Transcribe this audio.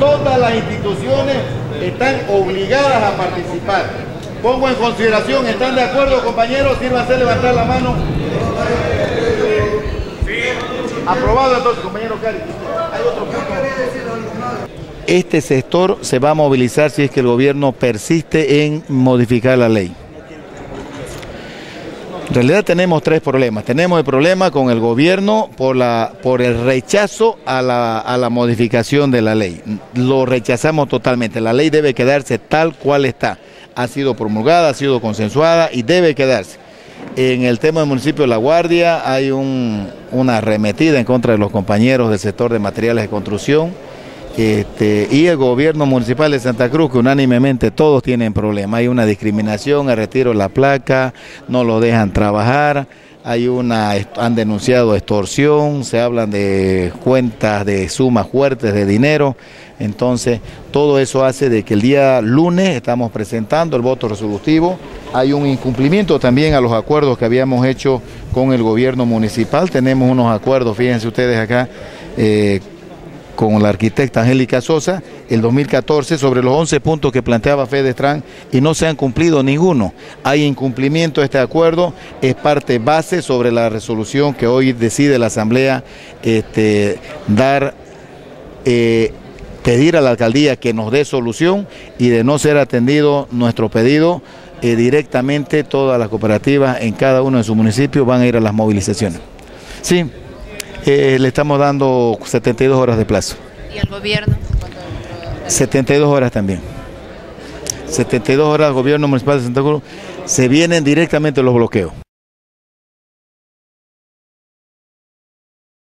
todas las instituciones están obligadas a participar. Pongo en consideración, ¿están de acuerdo compañeros? Sírvanse levantar la mano. Aprobado entonces, compañero Cari. Hay otro punto. Este sector se va a movilizar si es que el gobierno persiste en modificar la ley. En realidad tenemos tres problemas. Tenemos el problema con el gobierno por, la, por el rechazo a la, a la modificación de la ley. Lo rechazamos totalmente. La ley debe quedarse tal cual está. Ha sido promulgada, ha sido consensuada y debe quedarse. En el tema del municipio de La Guardia hay un, una arremetida en contra de los compañeros del sector de materiales de construcción este, y el gobierno municipal de Santa Cruz, que unánimemente todos tienen problemas. Hay una discriminación, el retiro de la placa, no lo dejan trabajar, hay una, han denunciado extorsión, se hablan de cuentas de sumas fuertes de dinero. Entonces, todo eso hace de que el día lunes estamos presentando el voto resolutivo. Hay un incumplimiento también a los acuerdos que habíamos hecho con el gobierno municipal. Tenemos unos acuerdos, fíjense ustedes acá, eh, con la arquitecta Angélica Sosa el 2014 sobre los 11 puntos que planteaba Fedestran y no se han cumplido ninguno. Hay incumplimiento de este acuerdo, es parte base sobre la resolución que hoy decide la Asamblea este, dar, eh, pedir a la alcaldía que nos dé solución y de no ser atendido nuestro pedido, eh, directamente todas las cooperativas en cada uno de sus municipios van a ir a las movilizaciones. Sí, eh, le estamos dando 72 horas de plazo. ¿Y al gobierno? 72 horas también. 72 horas, gobierno municipal de Santa Cruz, se vienen directamente los bloqueos.